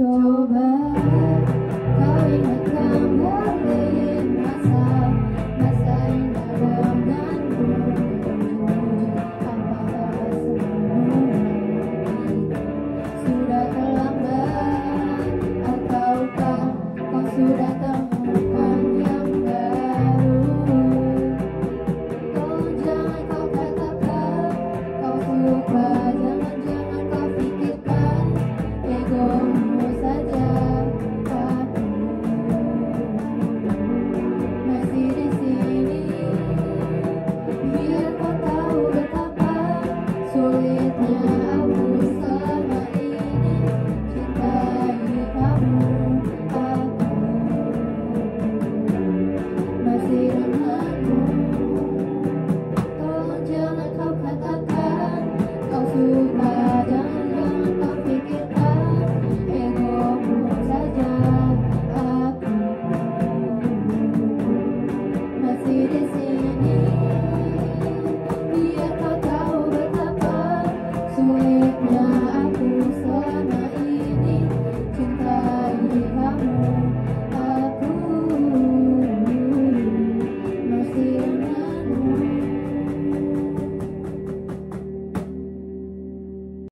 coba kau ingatkan balik masa masa indah dengan tanpa sudah terlambat ataukah kau sudah terlambat